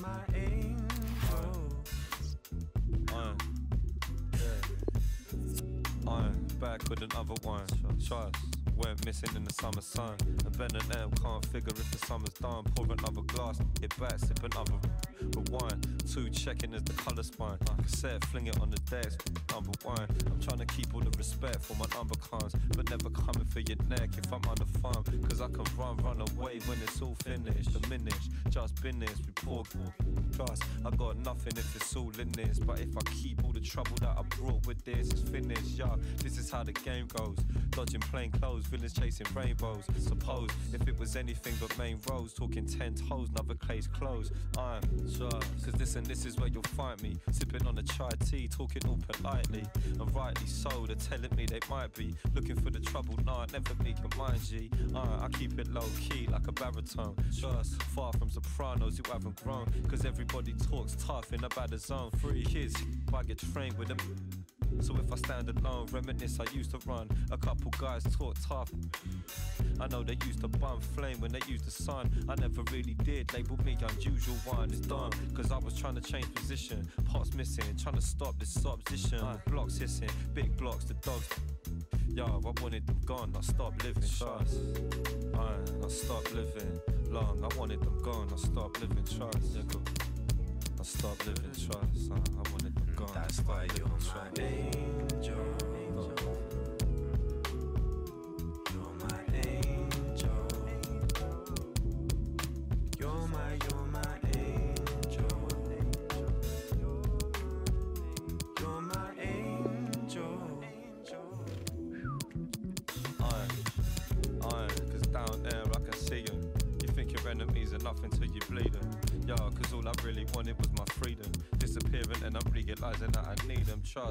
My angel. I'm, yeah. Back with another one. Trust. Went missing in the summer sun. And Ben and M can't figure if the summer's done. Pour another glass, get back, sip another. But one, two, checking is the colour spine. Like I said, fling it on the desk. Number one, I'm trying to keep all the respect for my number comes. But never coming for your neck if I'm on the farm. Cause I can run, run away when it's all finished. Diminished, just been this. Report, trust. I got nothing if it's all in this. But if I keep all the trouble that I brought with this, it's finished. Yeah, this is how the game goes. Dodging plain clothes, villains chasing rainbows. Suppose if it was anything but main roads, talking ten toes, another case closed. I'm uh, sure, cause this and this is where you'll find me. Sipping on a chai tea, talking all politely. And rightly so, they're telling me they might be looking for the trouble. Nah, never me can mind G. Uh, I keep it low key like a baritone. Trust, far from sopranos who haven't grown. Cause everybody talks tough in a bad zone. Three kids, I get trained with them. So if I stand alone, reminisce I used to run. A couple guys talk tough. I know they used to bum flame when they used the sun. I never really did. Label me unusual one. It's done. Cause I was trying to change position. Parts missing. Trying to stop this opposition. Blocks hissing. Big blocks. The dogs. Yo, I wanted them gone. I stopped living. Trust. I, I stopped living long. I wanted them gone. I stopped living. Trust. I stopped living. Trust. Uh, I wanted them. That's why you're my angel.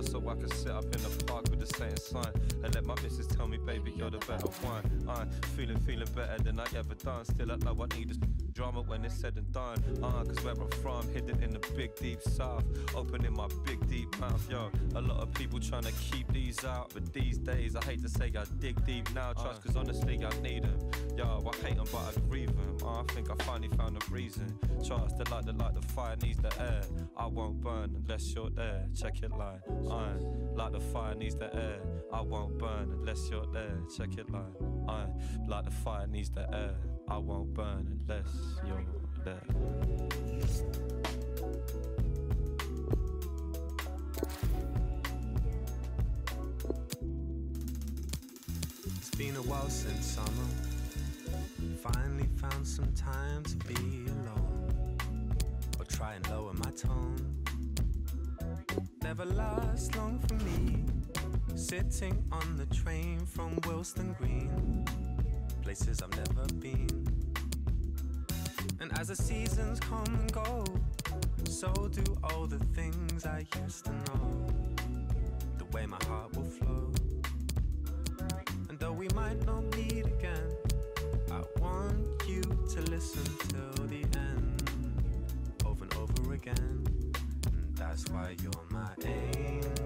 So I can sit up in the park with the same sign and let my missus tell me, baby, you're the better one. I'm feeling, feeling better than I ever done. Still, I know I need this drama when it's said and done. Uh, cause where I'm from, hidden in the big deep south. Opening my big deep mouth, yo. A lot of people trying to keep these out, but these days I hate to say I dig deep now. Trust, cause honestly I need them. Yo, I hate them, but I grieve them. Uh, I think I finally found a reason. Trust, the light, the light, the fire needs the air. I won't burn unless you're there. Check it line. Uh, like the fire needs the air. I won't burn unless you're there. Check it line. Uh, like the fire needs the air. I won't burn unless you're there. It's been a while since summer. Finally found some time to be alone. Or try and lower my tone. Never lasts long for me. Sitting on the train from Wilston Green. Places I've never been. And as the seasons come and go, so do all the things I used to know. The way my heart will flow. And though we might not meet again, I want you to listen till the end, over and over again. And that's why you're my angel.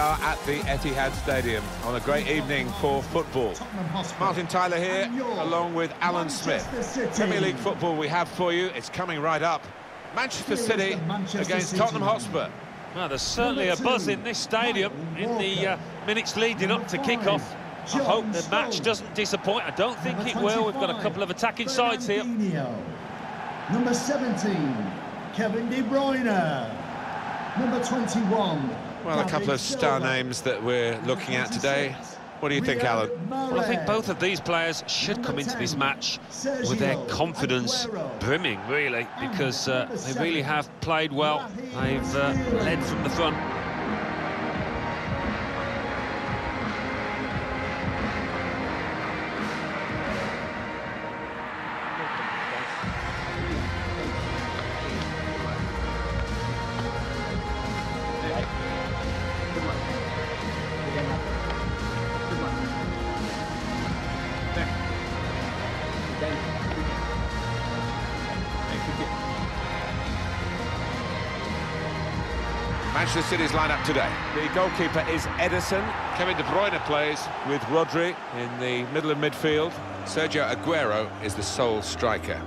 Are at the Etihad Stadium on a great evening for football. Martin Tyler here, along with Alan Smith. Premier League football we have for you. It's coming right up. Manchester City against Tottenham Hotspur. Well, there's certainly a buzz in this stadium in the uh, minutes leading up to kick-off. I hope the match doesn't disappoint. I don't think it will. We've got a couple of attacking sides here. Number 17, Kevin De Bruyne. Number 21. Well, a couple of star names that we're looking at today. What do you think, Alan? Well, I think both of these players should come into this match with their confidence brimming, really, because uh, they really have played well. They've uh, led from the front. Manchester City's lineup today. The goalkeeper is Ederson. Kevin De Bruyne plays with Rodri in the middle of midfield. Sergio Aguero is the sole striker.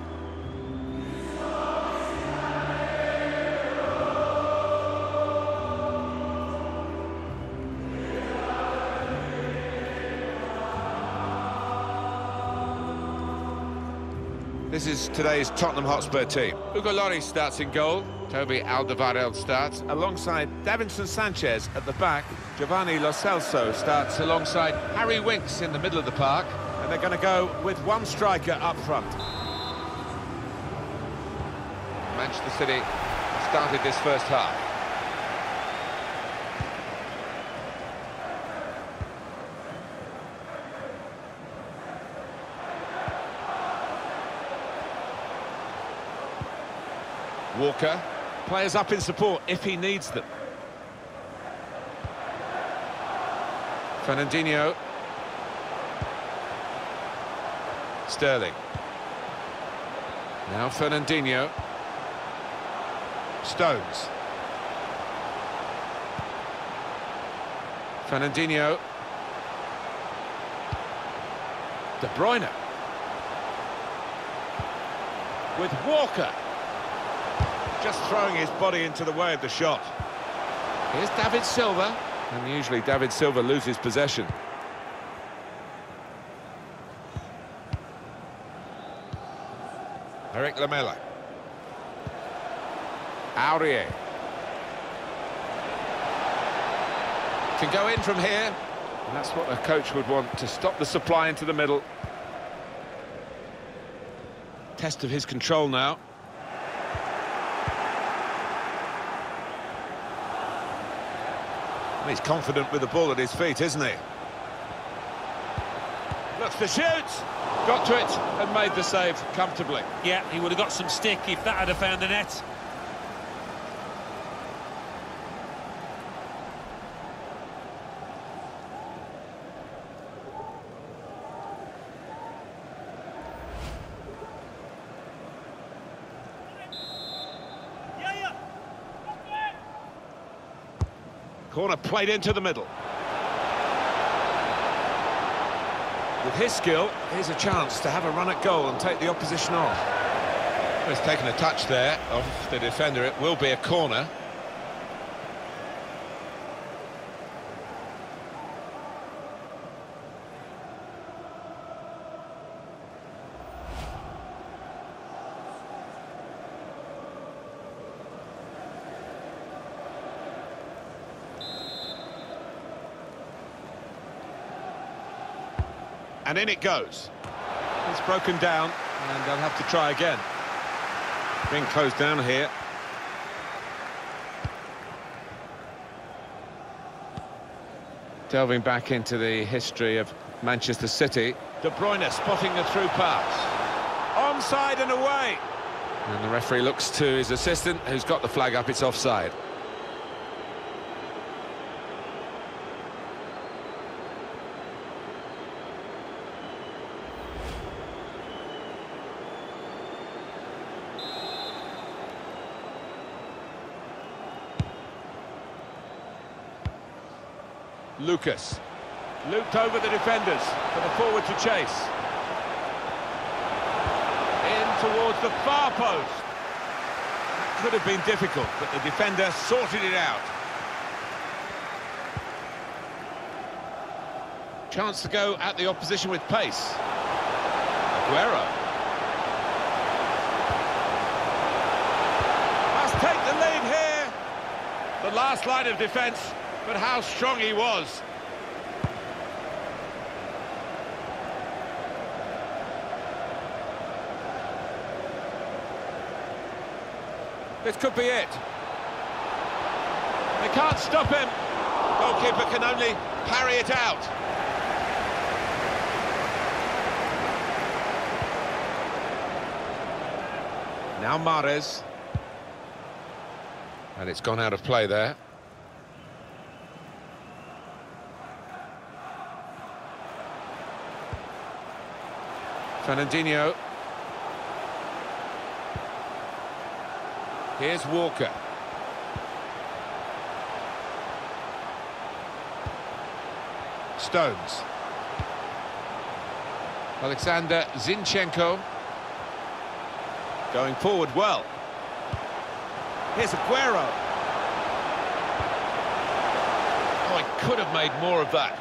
This is today's Tottenham Hotspur team. Hugo Lloris starts in goal. Toby Alderweireld starts alongside Davinson Sanchez at the back. Giovanni Lo Celso starts alongside Harry Winks in the middle of the park. And they're going to go with one striker up front. Manchester City started this first half. Walker. Players up in support if he needs them. Fernandinho. Sterling. Now Fernandinho. Stones. Fernandinho. De Bruyne. With Walker just throwing his body into the way of the shot. Here's David Silva, and usually David Silva loses possession. Eric Lamela. Aurier. Can go in from here. And that's what a coach would want, to stop the supply into the middle. Test of his control now. He's confident with the ball at his feet, isn't he? Looks to shoot! Got to it and made the save comfortably. Yeah, he would have got some stick if that had found the net. Corner played into the middle. With his skill, here's a chance to have a run at goal and take the opposition on. He's taken a touch there of the defender. It will be a corner. And in it goes. It's broken down, and they'll have to try again. Being closed down here. Delving back into the history of Manchester City. De Bruyne spotting the through pass. Onside and away. And the referee looks to his assistant, who's got the flag up, it's offside. Lucas. Looped over the defenders for the forward to chase. In towards the far post. Could have been difficult, but the defender sorted it out. Chance to go at the opposition with pace. Aguero. Must take the lead here. The last line of defence, but how strong he was. This could be it. They can't stop him. Goalkeeper can only parry it out. Now Mahrez. And it's gone out of play there. Fernandinho. Here's Walker. Stones. Alexander Zinchenko. Going forward well. Here's Aguero. Oh, he could have made more of that,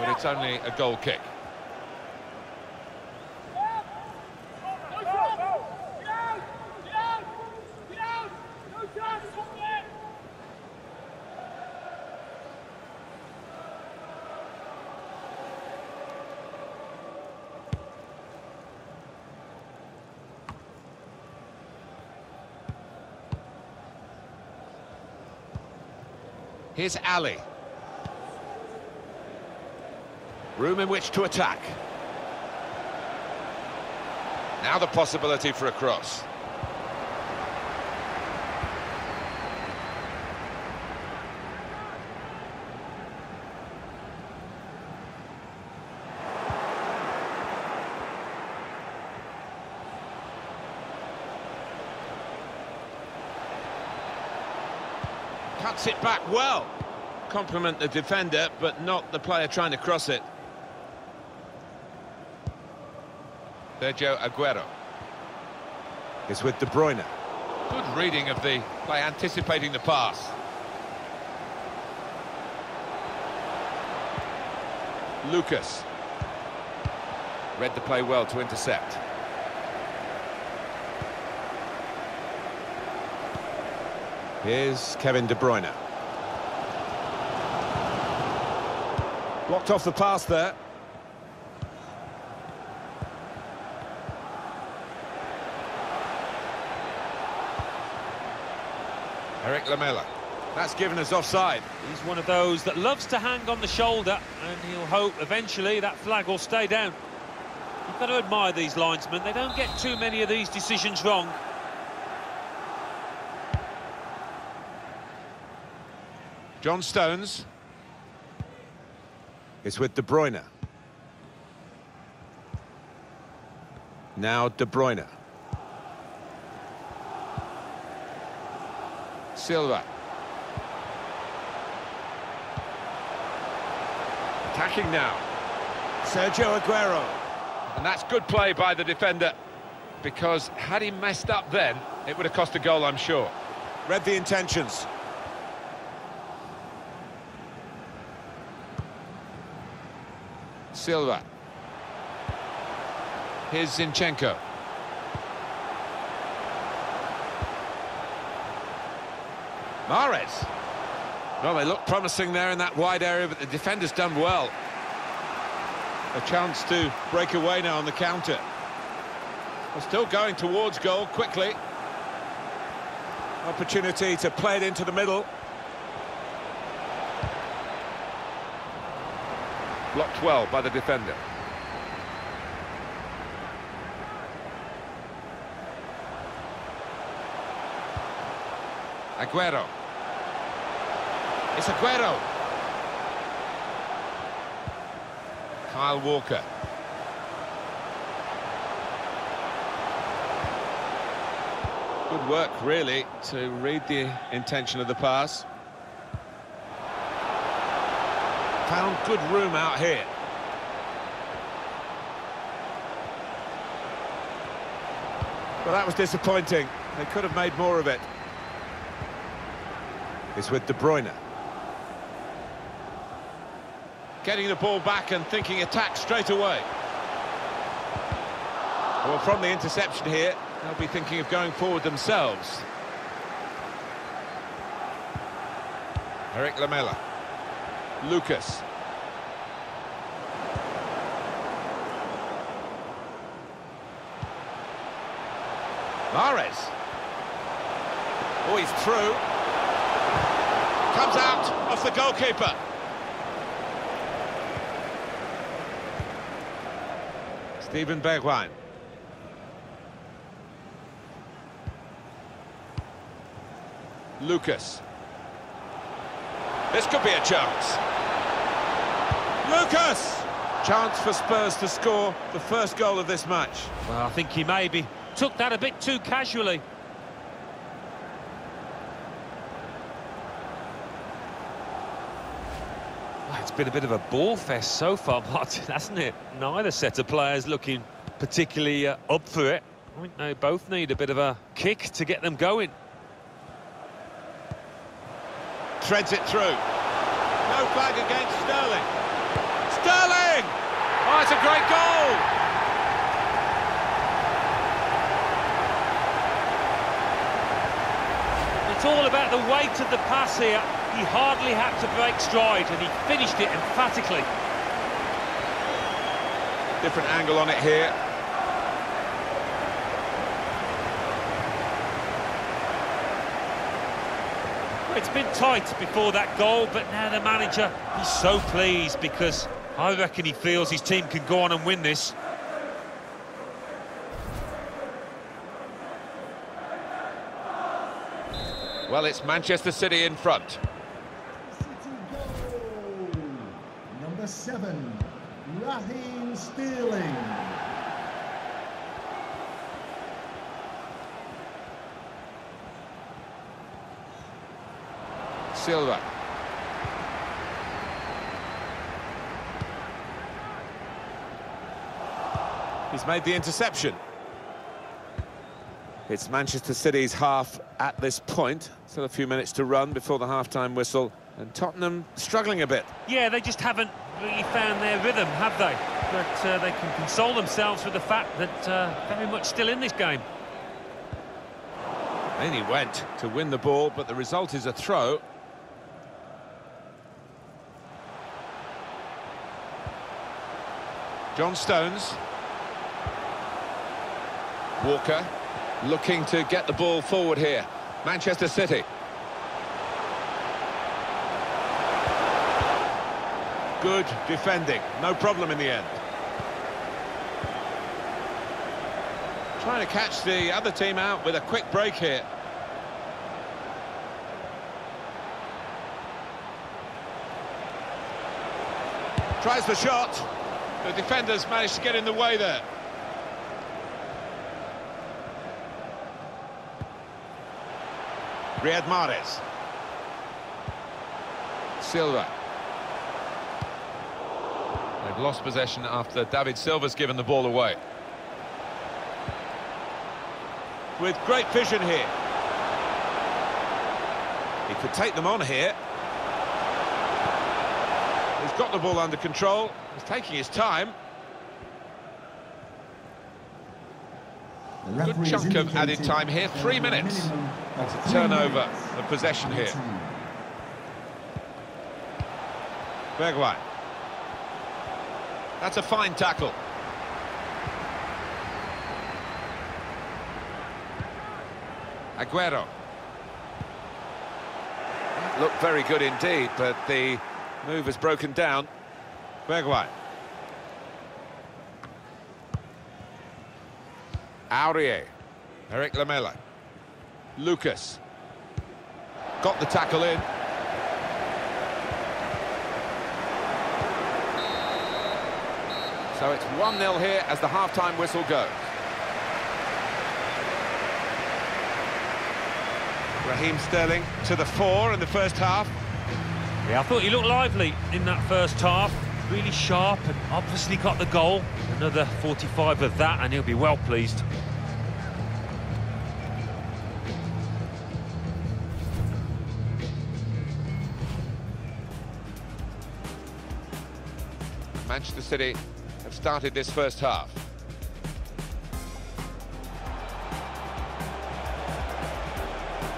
but it's only a goal kick. Here's Alli. Room in which to attack. Now the possibility for a cross. Cuts it back well. Compliment the defender, but not the player trying to cross it. Sergio Aguero is with De Bruyne. Good reading of the play, anticipating the pass. Lucas. Read the play well to intercept. Here's Kevin De Bruyne. Blocked off the pass there. Eric Lamela. That's given us offside. He's one of those that loves to hang on the shoulder, and he'll hope eventually that flag will stay down. You've got to admire these linesmen. They don't get too many of these decisions wrong. John Stones is with De Bruyne. Now De Bruyne. Silva. Attacking now. Sergio Aguero. And that's good play by the defender because had he messed up then, it would have cost a goal, I'm sure. Read the intentions. Silva. Here's Zinchenko. Mahrez. Well, they look promising there in that wide area, but the defender's done well. A chance to break away now on the counter. We're still going towards goal quickly. Opportunity to play it into the middle. Blocked well by the defender. Aguero. It's Aguero. Kyle Walker. Good work, really, to read the intention of the pass. Found good room out here. Well, that was disappointing. They could have made more of it. It's with De Bruyne. Getting the ball back and thinking attack straight away. Well, from the interception here, they'll be thinking of going forward themselves. Eric Lamela. Lucas. Mahrez. Oh, he's through. Comes out off the goalkeeper. Steven Bergwijn. Lucas. This could be a chance. Lucas! Chance for Spurs to score the first goal of this match. Well, I think he maybe took that a bit too casually. Well, it's been a bit of a ball fest so far, Martin, hasn't it? Neither set of players looking particularly uh, up for it. I think they both need a bit of a kick to get them going. Threads it through. No flag against Sterling. Sterling! Oh, it's a great goal! It's all about the weight of the pass here. He hardly had to break stride, and he finished it emphatically. Different angle on it here. It's been tight before that goal, but now the manager, he's so pleased because I reckon he feels his team can go on and win this. Well, it's Manchester City in front. City goal. Number seven, Raheem Sterling. Silva. He's made the interception. It's Manchester City's half at this point. Still a few minutes to run before the half-time whistle. And Tottenham struggling a bit. Yeah, they just haven't really found their rhythm, have they? But uh, they can console themselves with the fact that uh, very much still in this game. In he went to win the ball, but the result is a throw. John Stones. Walker looking to get the ball forward here. Manchester City. Good defending, no problem in the end. Trying to catch the other team out with a quick break here. Tries the shot. The defenders managed to get in the way there. Riyad Mahrez. Silva. They've lost possession after David Silva's given the ball away. With great vision here. He could take them on here. He's got the ball under control. He's taking his time. Good chunk of added time here, three will be a minutes. That's a turnover of possession here. Bergwijn. That's a fine tackle. Aguero. Looked very good indeed, but the move has broken down. Bergwijn. Aurier. Eric Lamela. Lucas. Got the tackle in. So it's 1-0 here as the half-time whistle goes. Raheem Sterling to the fore in the first half. Yeah, I thought he looked lively in that first half. Really sharp and obviously got the goal. Another 45 of that and he'll be well pleased. Manchester City have started this first half.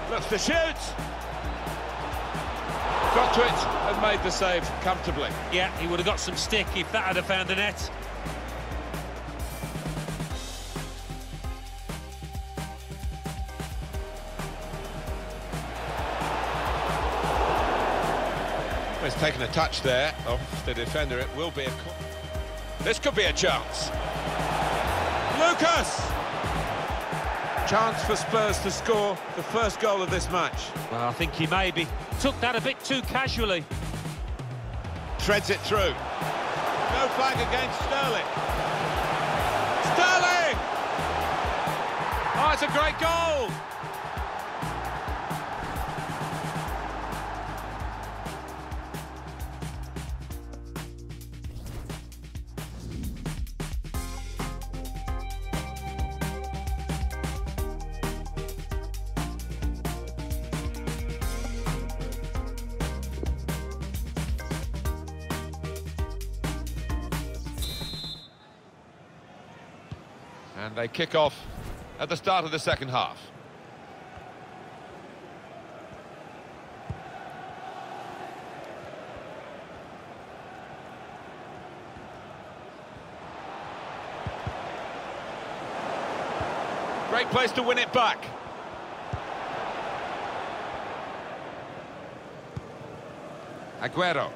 Looks to shoot! Got to it and made the save comfortably. Yeah, he would have got some stick if that had found the net. Taken a touch there off the defender. It will be a... This could be a chance. Lucas! Chance for Spurs to score the first goal of this match. Well, I think he maybe took that a bit too casually. Treads it through. No flag against Sterling. Sterling! Oh, it's a great goal! And they kick off at the start of the second half. Great place to win it back. Aguero.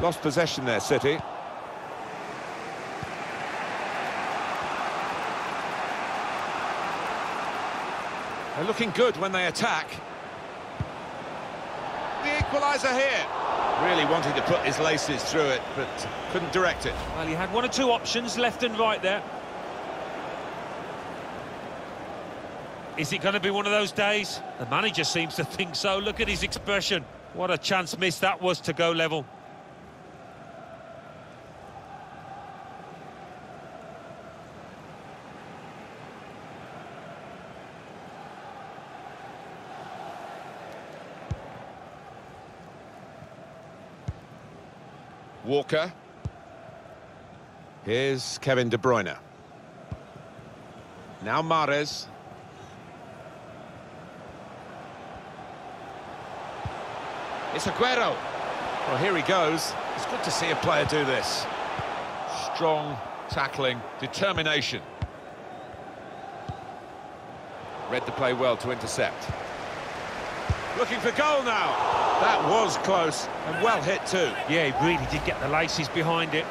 Lost possession there, City. They're looking good when they attack. The equaliser here. Really wanted to put his laces through it, but couldn't direct it. Well, he had one or two options, left and right there. Is it going to be one of those days? The manager seems to think so. Look at his expression. What a chance missed that was to go level. Walker. Here's Kevin De Bruyne. Now Mahrez. It's Aguero. Well, here he goes. It's good to see a player do this. Strong tackling, determination. Read the play well to intercept. Looking for goal now. That was close and well hit too. Yeah, he really did get the laces behind it.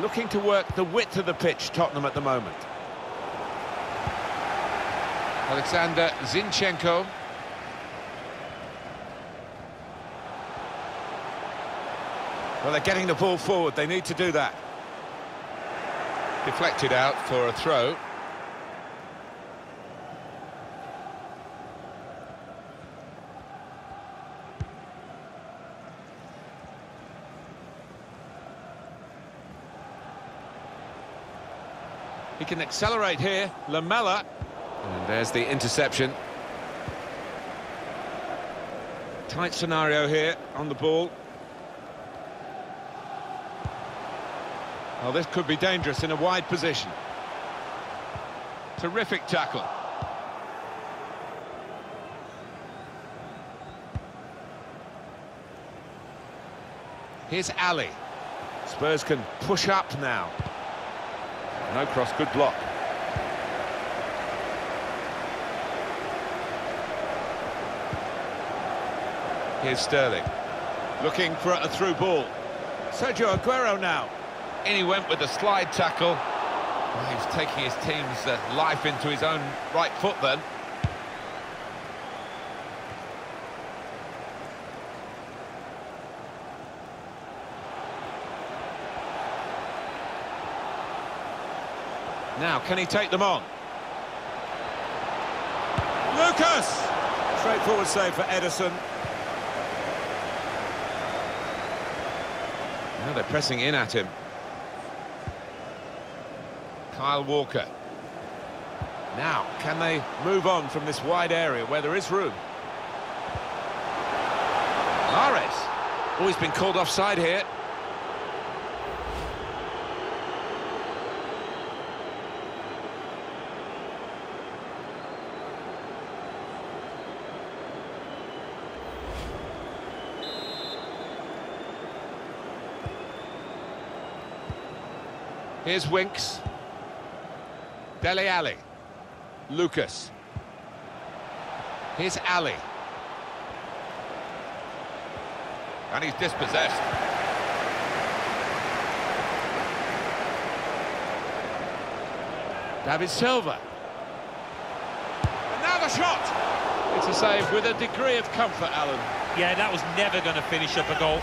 Looking to work the width of the pitch, Tottenham at the moment. Alexander Zinchenko. Well, they're getting the ball forward. They need to do that. Deflected out for a throw. He can accelerate here. Lamela. And there's the interception. Tight scenario here on the ball. Well, this could be dangerous in a wide position. Terrific tackle. Here's Alli. Spurs can push up now. No cross, good block. Here's Sterling. Looking for a through ball. Sergio Aguero now. In he went with a slide tackle. Well, he's taking his team's uh, life into his own right foot then. Now, can he take them on? Lucas! Straightforward save for Ederson. Now they're pressing in at him. Kyle Walker. Now, can they move on from this wide area where there is room? Mahrez. Oh, he's been called offside here. Here's Winks. Dele Alli. Lucas. Here's Alli. And he's dispossessed. David Silva. And now the shot! It's a save with a degree of comfort, Alan. Yeah, that was never going to finish up a goal.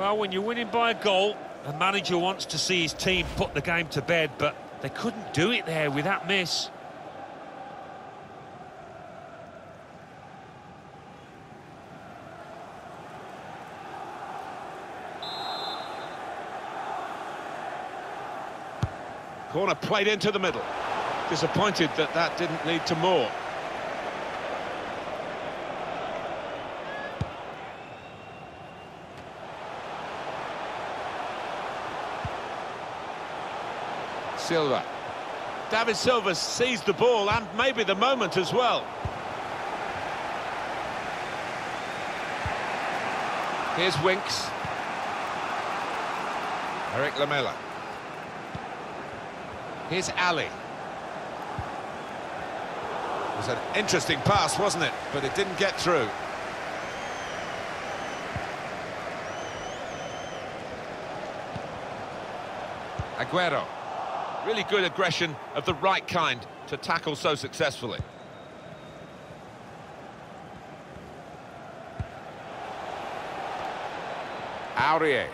Well, when you're winning by a goal, the manager wants to see his team put the game to bed, but they couldn't do it there with that miss. Corner played into the middle. Disappointed that that didn't lead to more. Silva. David Silva seized the ball and maybe the moment as well. Here's Winks. Eric Lamela. Here's Alli. It was an interesting pass, wasn't it? But it didn't get through. Aguero. Really good aggression of the right kind to tackle so successfully. Aurier.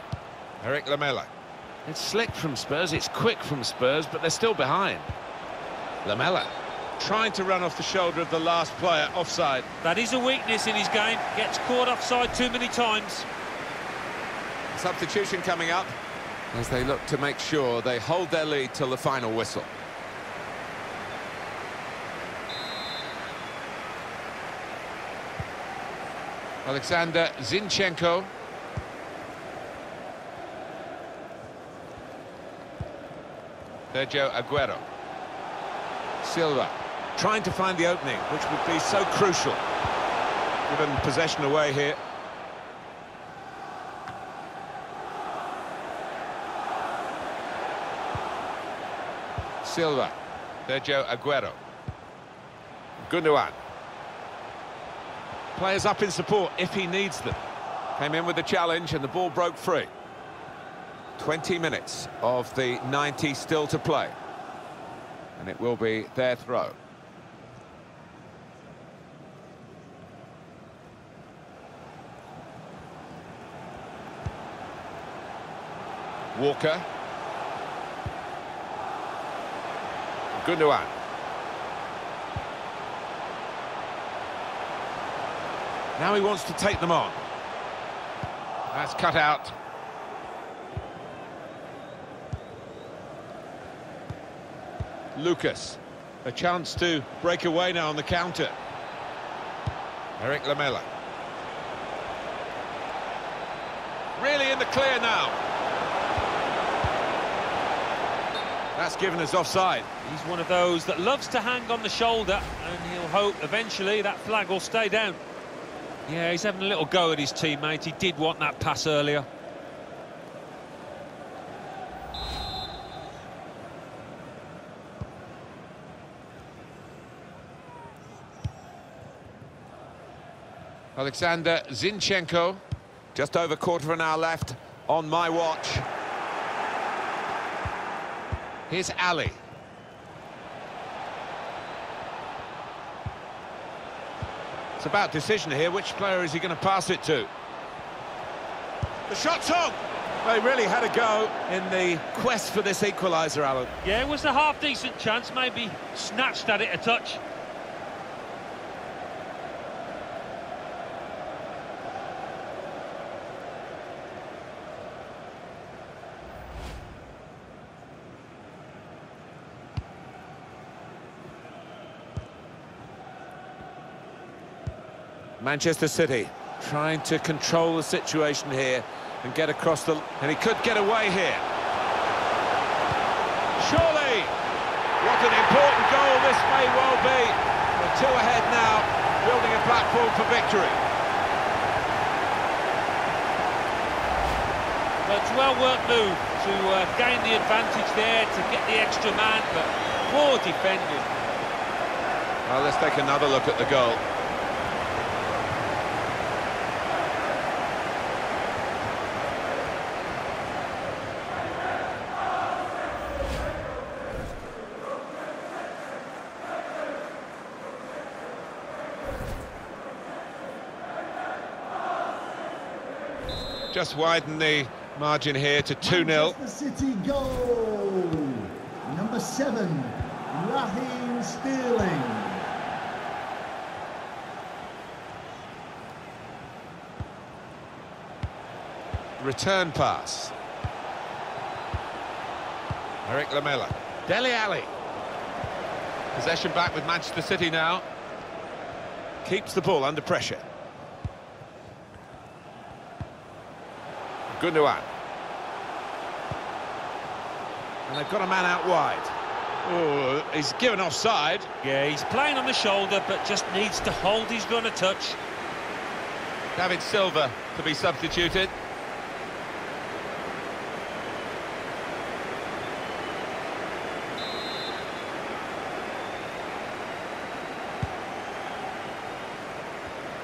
Eric Lamela. It's slick from Spurs, it's quick from Spurs, but they're still behind. Lamela trying to run off the shoulder of the last player, offside. That is a weakness in his game. Gets caught offside too many times. Substitution coming up as they look to make sure they hold their lead till the final whistle. Alexander Zinchenko. Sergio Aguero. Silva trying to find the opening, which would be so crucial. Given possession away here. Silva. Sergio Aguero. Gundogan. Players up in support if he needs them. Came in with the challenge and the ball broke free. 20 minutes of the 90 still to play. And it will be their throw. Walker. Gundogan. Now he wants to take them on. That's cut out. Lucas. A chance to break away now on the counter. Erik Lamela. Really in the clear now. That's given us offside. He's one of those that loves to hang on the shoulder, and he'll hope eventually that flag will stay down. Yeah, he's having a little go at his teammate. He did want that pass earlier. Alexander Zinchenko. Just over quarter of an hour left on my watch. Here's Alli. It's about decision here. Which player is he going to pass it to? The shot's on! They really had a go in the quest for this equaliser, Alan. Yeah, it was a half-decent chance, maybe snatched at it a touch. Manchester City trying to control the situation here and get across the... And he could get away here. Surely! What an important goal this may well be. We're two ahead now, building a platform for victory. But it's well worked move to uh, gain the advantage there, to get the extra man, but poor defending. Well, let's take another look at the goal. Just widen the margin here to 2-0. City goal. Number seven, Raheem Sterling. Return pass. Erik Lamela. Dele Alli. Possession back with Manchester City now. Keeps the ball under pressure. Gundogan. And they've got a man out wide. Oh, he's given offside. Yeah, he's playing on the shoulder, but just needs to hold his run a touch. David Silva to be substituted.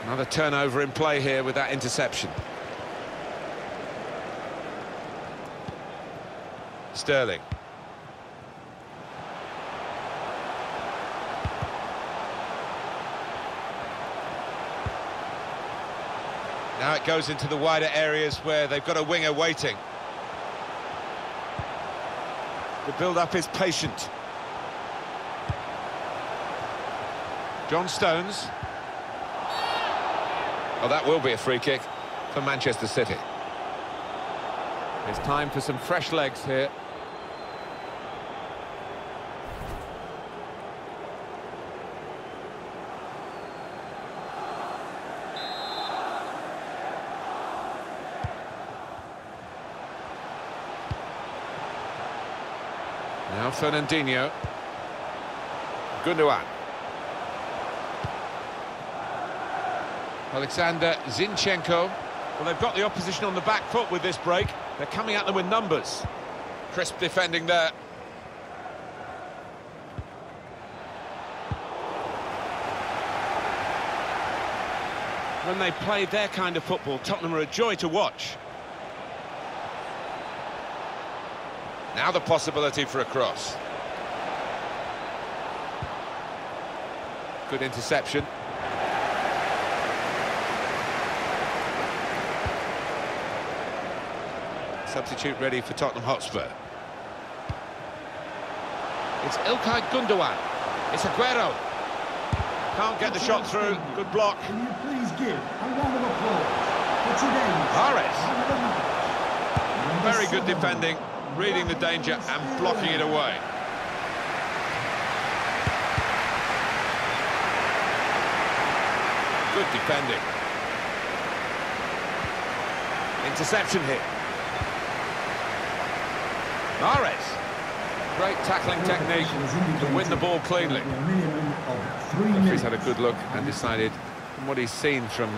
Another turnover in play here with that interception. Sterling. Now it goes into the wider areas where they've got a winger waiting. The build-up is patient. John Stones. Oh, that will be a free kick for Manchester City. It's time for some fresh legs here. Now Fernandinho. Gundogan. Alexander Zinchenko. Well, they've got the opposition on the back foot with this break. They're coming at them with numbers. Crisp defending there. When they play their kind of football, Tottenham are a joy to watch. Now the possibility for a cross. Good interception. Substitute ready for Tottenham Hotspur. It's Ilkay Gundogan. It's Aguero. Can't get the shot through. Good block. Can you please give a round of applause for today's Mahrez. man of the match? Number Very good defending, reading the danger and blocking it away. Good defending. Interception here. Mahrez. Great tackling technique to win the ball cleanly. Minutes. had a good look and decided, from what he's seen from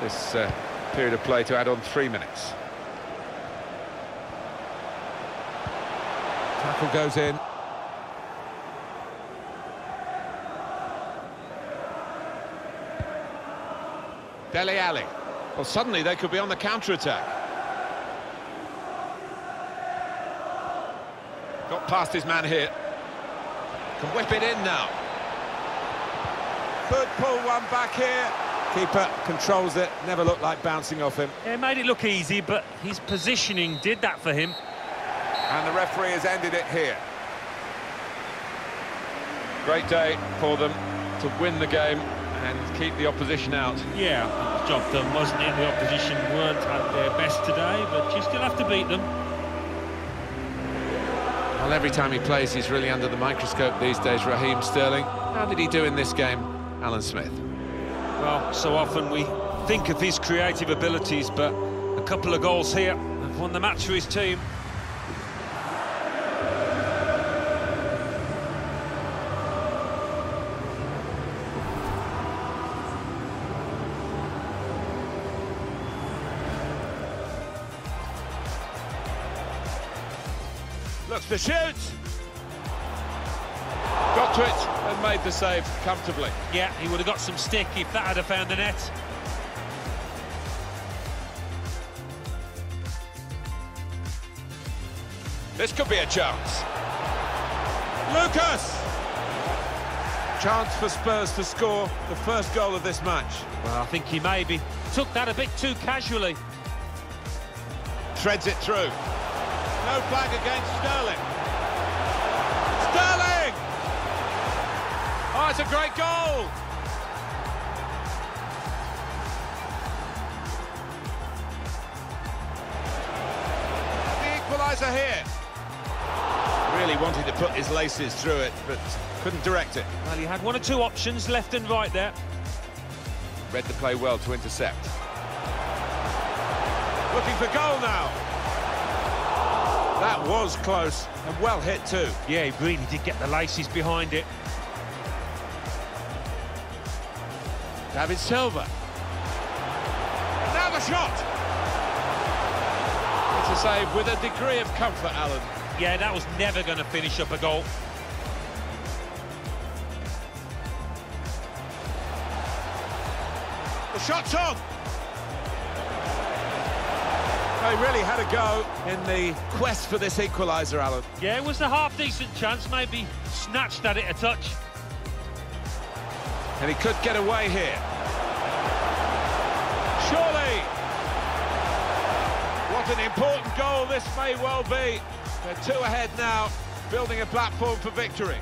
this uh, period of play, to add on three minutes. Tackle goes in. Dele Alli. Well, suddenly they could be on the counter-attack. Got past his man here. Can whip it in now. Could pull one back here. Keeper controls it, never looked like bouncing off him. Yeah, made it look easy, but his positioning did that for him. And the referee has ended it here. Great day for them to win the game and keep the opposition out. Yeah, job done, wasn't it? The opposition weren't at their best today, but you still have to beat them. Well, every time he plays, he's really under the microscope these days, Raheem Sterling. How did he do in this game, Alan Smith? Well, so often we think of his creative abilities, but a couple of goals here have won the match for his team. Looks to shoot. Got to it and made the save comfortably. Yeah, he would have got some stick if that had found the net. This could be a chance. Lucas! Chance for Spurs to score the first goal of this match. Well, I think he maybe took that a bit too casually. Treads it through. No flag against Sterling. Sterling! Oh, it's a great goal! The equaliser here. Really wanted to put his laces through it, but couldn't direct it. Well, he had one or two options, left and right there. Read the play well to intercept. Looking for goal now. That was close and well hit too. Yeah, he really did get the laces behind it. David Silva. Now the shot. It's a save with a degree of comfort, Alan. Yeah, that was never going to finish up a goal. The shot's on. They really had a go in the quest for this equaliser, Alan. Yeah, it was a half-decent chance, maybe snatched at it a touch. And he could get away here. Surely! What an important goal this may well be. They're two ahead now, building a platform for victory.